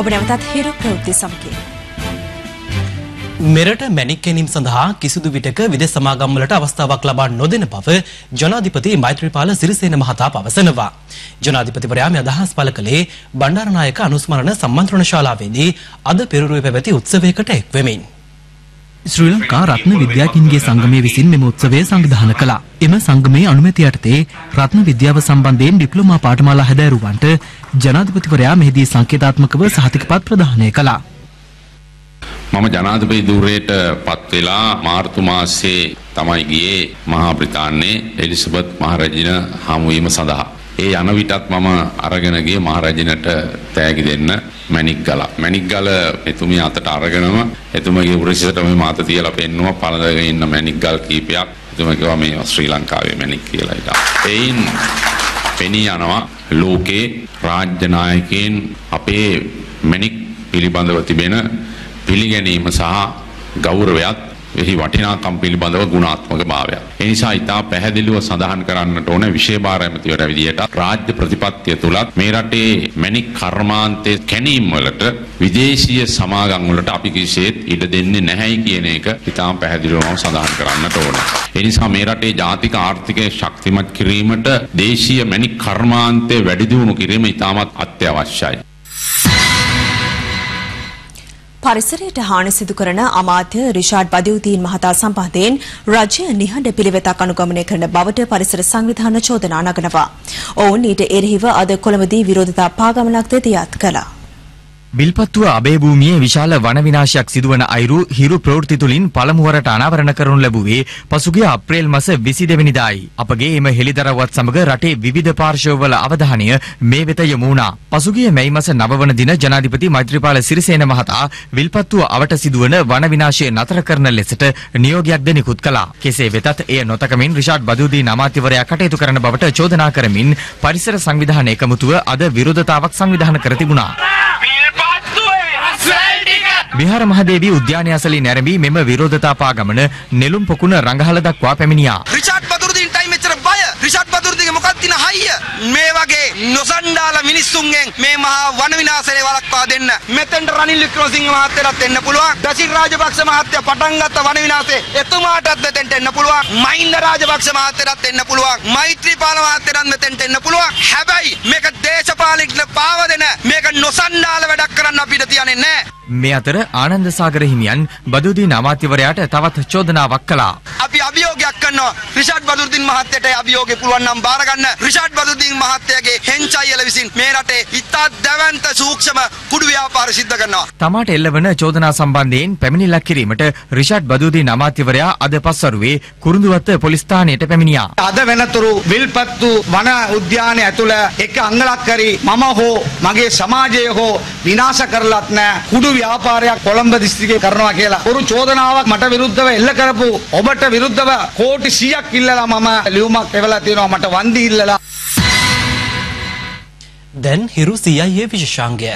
ඔබ නැවතත් හිරු ප්‍රවෘත්ති සමගින්. මෙරට මැණික් ගැනීම සඳහා කිසිදු විටක විදෙස් සමාගම්වලට අවස්ථාවක් ලබා නොදෙන බව ජනාධිපති මෛත්‍රීපාල සිරිසේන මහතා පවසනවා. ජනාධිපතිවරයා මේ අදහස් පළ කළේ බණ්ඩාරනායක අනුස්මරණ සම්මන්ත්‍රණ ශාලාවේදී අද පෙරරුවේ පැවති උත්සවයකට එක් වෙමින්. ශ්‍රී ලංකා රත්න විද්‍යාකින්ගේ සංගමය විසින් මෙම උත්සවය සංවිධානය කළා. එම සංගමයේ අනුමැතිය යටතේ රත්න විද්‍යාව සම්බන්ධයෙන් ඩිප්ලෝමා පාඨමාලා හැදෑරුවන්ට ජනාධිපතිවරයා මෙහිදී සංකේතාත්මකව සහතිකපත් ප්‍රදානය කළා. මම ජනාධිපති ධූරයට පත් වෙලා මාර්තු මාසයේ තමයි ගියේ මහා බ්‍රිතාන්‍යයේ එලිසබෙත් මහරජින හමුවීම සඳහා. ඒ යන විටත් මම අරගෙන ගියේ මහරජිනට තෑගි දෙන්න මැණික් ගලක්. මැණික් ගල එතුමිය අතට අරගෙනම එතුමගේ උරසිතට මේ මාත තියලා පෙන්නුවා පළඳගෙන ඉන්න මැණික් ගල් කීපයක්. එතුමා කිව්වා මේ ශ්‍රී ලංකාවේ මැණික් කියලා ඉතින්. එයින් පෙනී යනවා ලෝකේ රාජ්‍ය නායකයන් අපේ මැණික් පිළිබඳව තිබෙන පිළිගැනීම සහ ගෞරවයත් එහි වටිනාකම් පිළිබඳව ගුණාත්මක භාවයක්. ඒ නිසා ඉතා පැහැදිලිව සඳහන් කරන්නට ඕන විශේෂභාර ඇමතිවර විදියට රාජ්‍ය ප්‍රතිපත්තිය තුලත් මේ රටේ මැණික් කර්මාන්තයේ කැණීම් වලට විදේශීය සමාගම් වලට අපි කිසිසේත් ඉඩ දෙන්නේ නැහැයි කියන එක ඉතාම පැහැදිලිවම සඳහන් කරන්නට ඕන. ඒ නිසා මේ රටේ ජාතික ආර්ථිකය ශක්තිමත් කිරීමට දේශීය මැණික් කර්මාන්තය වැඩි දියුණු කිරීම ඉතාමත් අත්‍යවශ්‍යයි. පරිසරයට හානි සිදු කරන අමාත්‍ය රිෂාඩ් බදියුදීන් මහතා සම්බන්ධයෙන් රජය නිහඬ පිළිවෙතක් අනුගමනය කරන බවට පරිසර සංවිධාන චෝදනා නගනවා. ඔවුන් ඊට එරෙහිව අද කොළඹදී විරෝධතා පාගමනක් දෙතියත් කළා. විල්පත්තුව අබේ භූමියේ විශාල වන විනාශයක් සිදුවන අයිරු හිරු ප්‍රවෘත්ති තුලින් පළමුවරට අනාවරණ කරනු ලැබුවේ පසුගිය අප්‍රේල් මාස 22 වෙනිදායි. අපගේ එම හෙළිදරව්වත් සමග රටේ විවිධ පාර්ශවවල අවධානය මේ වෙත යොමු වුණා. පසුගිය මැයි මාස 9 වන දින ජනාධිපති මෛත්‍රීපාල සිරිසේන මහතා විල්පත්තුව අවට සිදුවන වන විනාශය නතර කරන ලෙසට නියෝගයක් ද නිකුත් කළා. කෙසේ වෙතත් එය නොතකමින් රිෂාඩ් බදුදීන් අමාත්‍යවරයා කටයුතු කරන බවට චෝදනා කරමින් පරිසර සංවිධාන එකමුතුව අද විරෝධතාවක් සංවිධානය කර තිබුණා. විහාර මහදේවී උද්‍යානය අසලින් නැරඹී මෙම විරෝධතා පාගමන නෙළුම් පොකුණ රඟහල දක්වා පැමිණියා. රිචාඩ් බදුරුදීන්ටයි මෙච්චර බය. රිචාඩ් බදුරුදීන්ගේ මොකක්ද තියෙන හයිය? මේ වගේ නොසන්ඩාල මිනිස්සුන්ගෙන් මේ මහා වන විනාශය වළක්වා දෙන්න. මෙතෙන්ට රනිල් වික්‍රමසිංහ මහත්තයාට එන්න පුළුවන්. දසිල් රාජපක්ෂ මහත්තයා පටන් ගත්ත වන විනාශය එතුමාටත් මෙතෙන්ට එන්න පුළුවන්. මහින්ද රාජපක්ෂ මහත්තයාටත් එන්න පුළුවන්. මෛත්‍රීපාල මහත්තයාටත් මෙතෙන්ට එන්න පුළුවන්. හැබැයි මේක දේශපාලනික පාව දෙන මේක නොසන්ඩාල වැඩක් කරන්න අපිට තියන්නේ නැහැ. මේ අතර ආනන්ද සාගර හිමියන් බදුදීන් අමාත්‍යවරයාට තවත් චෝදනාවක් කළා. අපි අභියෝගයක් කරනවා රිෂාඩ් බදුරුදීන් මහත්තයට අභියෝගේ පුළුවන් නම් බාර ගන්න. රිෂාඩ් බදුරුදීන් මහත්තයාගේ හෙන්චයිල විසින් මේ රටේ ඉතා දැවැන්ත සූක්ෂම කුඩු ව්‍යාපාර සිද්ධ කරනවා. තමාට එල්ලවන චෝදනා සම්බන්ධයෙන් පැමිණිල්ලක් කිරීමට රිෂාඩ් බදුදීන් අමාත්‍යවරයා අද පස්වරුවේ කුරුඳුවත්ත පොලිස් ස්ථානයට පැමිණියා. අද වෙනතුරු විල්පත්තු වන උද්‍යානය ඇතුළ එක අංගලක් කරි මම හෝ මගේ සමාජය හෝ විනාශ කරලත් නෑ කුඩු ව්‍යාපාරයක් කොළඹ දිස්ත්‍රික්කේ කරනවා කියලා. පුරු චෝදනාවක් මට විරුද්ධව එල්ල කරපු ඔබට විරුද්ධව කෝටි 100ක් ඉල්ලලා මම ලියුමක් එවලා තියෙනවා මට වන්දි ඉල්ලලා. දැන් හිරු සියයේ විශේෂාංගය.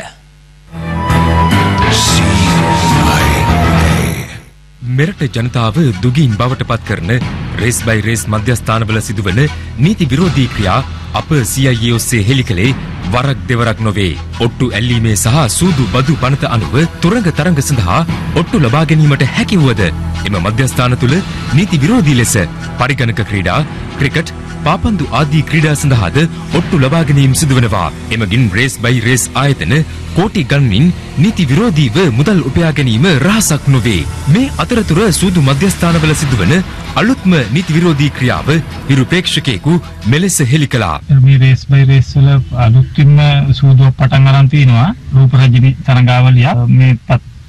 මෙරට ජනතාව දුගීන් බවට පත් කරන රේස් බයි රේස් මධ්‍යස්ථානවල සිදුවන නීති විරෝධී ක්‍රියා අප CIA ඔස්සේ හෙළි කළේ වරක් දෙවරක් නොවේ. ඔට්ටු ඇල්ලීමේ සහ සූදු බදු පනත අනුව තුරංග තරංග සඳහා ඔට්ටු ලබා ගැනීමට හැකි වුවද එම මධ්‍යස්ථාන තුළ නීති විරෝධී ලෙස පරිගණක ක්‍රීඩා, ක්‍රිකට්, පාපන්දු ආදී ක්‍රීඩා සඳහාද ඔට්ටු ලබා ගැනීම සිදුවනවා. එමගින් රේස් බයි රේස් ආයතන කෝටි ගණනින් නීති විරෝධීව මුදල් උපයා ගැනීම රහසක් නොවේ. මේ අතරතුර සූදු මධ්‍යස්ථානවල සිදුවන අලුත්ම නීති විරෝධී ක්‍රියාව නිරුපේක්ෂකයෙකු මෙලෙස හෙළි කළා. මේ රේස් බයි රේස් වල අලුත්ින්ම සූදුවක් පටන් අරන් තිනවා රූපරජිනි තරඟාවලිය මේ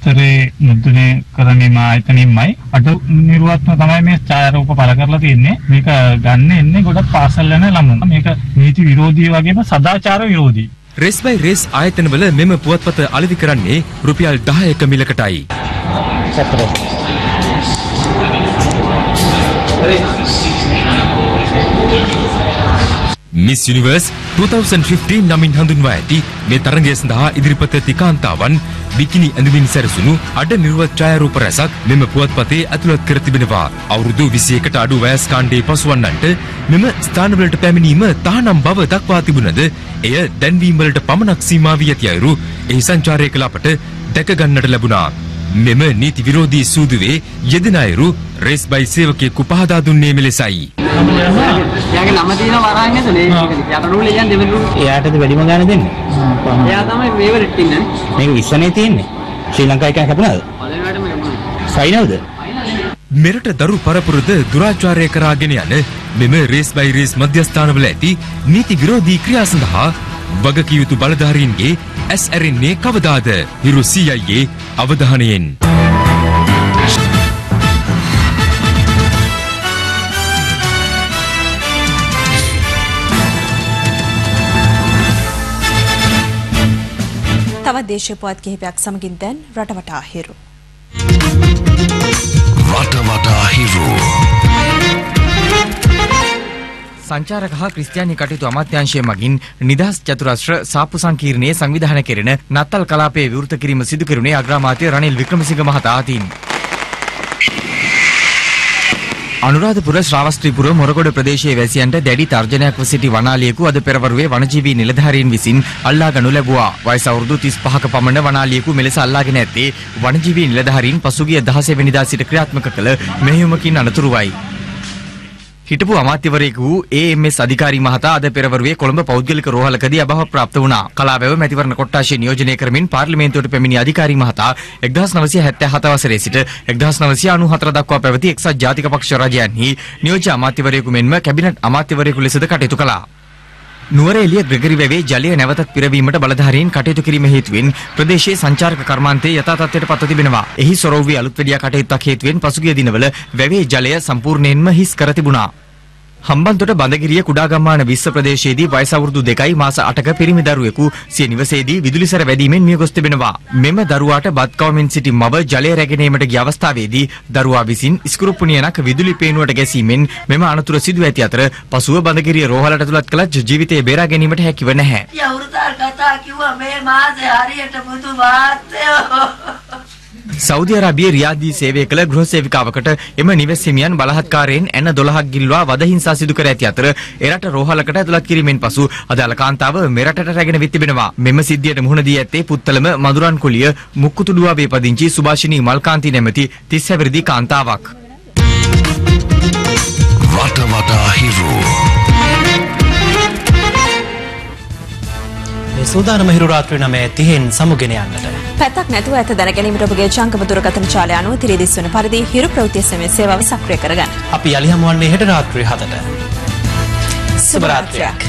පත්තරේ මුද්‍රණය කරන්නේ ආයතනින්මයි අට නිර්වත්ම තමයි මේ ඡායාරූප පළ කරලා තියෙන්නේ. මේක ගන්න එන්නේ ගොඩක් පාසල් යන ළමුන්. මේක නීති විරෝධී වගේම සදාචාර විරෝධී. රේස් බයි රේස් ආයතනවල මෙම පුවත්පත අලෙවි කරන්නේ රුපියල් 10ක මිලකටයි. මිස් යුනිවර්ස් 2015 නමින් හඳුන්වා ඇති මේ තරගය සඳහා ඉදිරිපත් ඇති කාන්තාවන් බිකිනි ඇඳුමින් සැරසුණු අඩ නිර්වත් ඡායාරූප රැසක් මෙම පුවත්පතේ ඇතුළත් කර තිබෙනවා. අවුරුදු 21කට අඩු වයස් කාණ්ඩයේ පසුවන්නන්ට මෙම ස්ථානවලට පැමිණීම තහනම් බව දක්වා තිබුණද එය දැන්වීම් වලට පමණක් සීමා වී ඇති අයුරු එහි සංචාරය කළ අපට දැක ගන්නට ලැබුණා. මෙම නීති විරෝධී සූදුවේ යෙදෙන අයුරු රේස් බයි සේවකයෙකු පහදා දුන්නේ මෙලෙසයි. එයාගේ නම තියෙන වරහන් ඇතුලේ යට රූල් එකෙන් දෙවෙනි රූල් එයාටද වැඩිම ගාන දෙන්නේ. එයා තමයි මේවලට ඉන්නේ. මේක ඉස්සනේ තියෙන්නේ. ශ්‍රී ලංකා එකක් ලැබුණා ෆයිනල්ද? මෙරට දරු පරපුරද දුරාචාරය කරාගෙන යන මෙම රේස් බයි රේස් මධ්‍යස්ථානවල ඇති නීති විරෝධී ක්‍රියා සඳහා වගකිව යුතු බලධාරීන්ගේ ඇස් ඇරෙන්නේ කවදාද? හිරු සීයයියේ අවධානයෙන්. තවත් දේශීය පුවත් කිහිපයක් සමගින් දැන් රටවටා හිරු. රටවටා හිරු සංචාරක හා ක්‍රිස්තියානි කටයුතු අමාත්‍යාංශය මගින් නිදහස් චතුරස්්‍ර සාප්පු සංකීර්ණයේ සංවිධානය කෙරෙන නත්තල් කලාපයේ විවෘත කිරීම සිදු කෙරුණේ අග්‍රාමාත්‍ය රනිල් වික්‍රමසිංහ මහතා අතින්. අනුරාධපුර ශ්‍රාවස්ත්‍රීපුර මොරගොඩ ප්‍රදේශයේ වැසියන්ට දැඩි තර්ජනයක්ව සිටි වනාලියෙකු අද පෙරවරුවේ වනජීවී නිලධාරීන් විසින් අල්ලා ගනු ලැබුවා. වයස අවුරුදු 35ක පමණ වනාලියෙකු මෙලෙස අල්ලාගෙන ඇත්තේ වනජීවී නිලධාරීන් පසුගිය 16 වෙනිදා සිට ක්‍රියාත්මක කළ මෙහෙයුමකින් අනතුරුවයි. හිටපු අමාත්‍යවරයෙකු වූ AMS අධිකාරී මහතා අද පෙරවරුවේ කොළඹ පෞද්ගලික රෝහලකදී අභාව ප්‍රාප්ත වුණා. කලාවැව මැතිවරණ කොට්ටාශය නියෝජනය කරමින් පාර්ලිමේන්තුවට පැමිණි අධිකාරී මහතා 1977 වසරේ සිට 1994 දක්වා පැවති එක්සත් ජාතික පක්ෂ රජයන්හි නියෝජ්‍ය අමාත්‍යවරයෙකු මෙන්ම කැබිනට් අමාත්‍යවරයෙකු ලෙසද කටයුතු කළා. නුවරඑළිය ග්‍රෙගරි වැවේ ජලය නැවතත් පිරවීමට බලධාරීන් කටයුතු කිරීම හේතුවෙන් ප්‍රදේශයේ සංචාරක කර්මාන්තයේ යථා තත්ත්වයට පත්ව තිබෙනවා. එහි සොරවුවේ අලුත් වෙඩියා කටයුත්තක් හේතුවෙන් පසුගිය දිනවල වැවේ ජලය සම්පූර්ණයෙන්ම හිස් කර තිබුණා. හම්බන්තොට බඳගිරිය කුඩාගම්මාන විශ්ව ප්‍රදේශයේදී වයස අවුරුදු 2යි මාස 8ක පිරිමි දරුවෙකු සිය නිවසේදී විදුලි සැර වැදීමෙන් මිය ගොස් තිබෙනවා. මෙම දරුවාට බත් කවමින් සිටි මව ජලය රැගෙන ඒමට ගිය අවස්ථාවේදී දරුවා විසින් ඉස්කුරුප්පු නියනක් විදුලි පේනුවට ගැසීමෙන් මෙම අනතුර සිදු ඇති අතර පසුව බඳගිරිය රෝහලට ඇතුළත් කළ ජීවිතය බේරා ගැනීමට හැකිව නැහැ. අවුරුද්දක් කතා කිව්වා මේ මාසේ හරියට බුදු මාත්‍යෝ සෞදි අරාබියේ රියාදී සේවය කළ ගෘහ සේවිකාවකට එම නිවෙස් හිමියන් බලහත්කාරයෙන් ඇන 12ක් ගිල්වා වද හිංසා සිදු කර ඇති අතර එරට රෝහලකට ඇතුළත් කිරීමෙන් පසු අදාළ කාන්තාව මෙරටට රැගෙන විත් තිබෙනවා. මෙම සිද්ධියට මුහුණ දී ඇත්තේ පුත්තලම මදුරන් කුලිය මුක්කුතුඩුවාවේ පදිංචි සුභාෂිනී මල්කාන්ති නැමැති 30 හැවිරිදි කාන්තාවක්. රටවටා හිරු මේ සූදානම හිරු රාත්‍රී 9:30න් සමුගෙන යන්නට. පැත්තක් නැතුව ඇත දැනගැනීමට ඔබගේ ජංගම දුරකථන ජාලය අනුව තිරේ දිස්වන පරිදි හිරු ප්‍රවෘත්ති SMS සේවාව සක්‍රිය කරගන්න. අපි යලි හමුවන්නේ හෙට රාත්‍රී 7ට. සුබ රාත්‍රියක්.